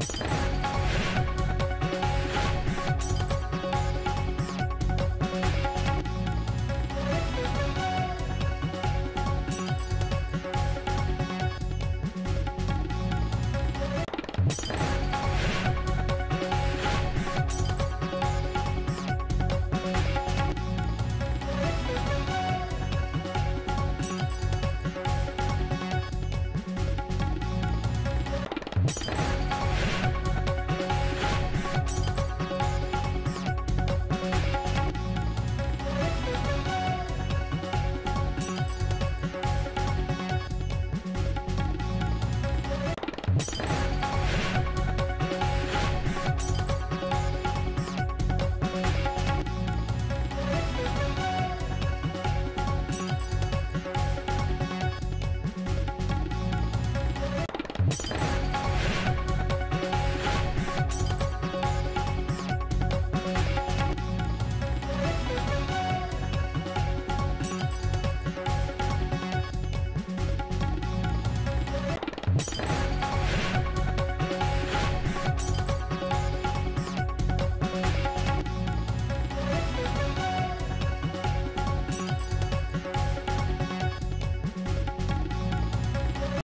you Thank you.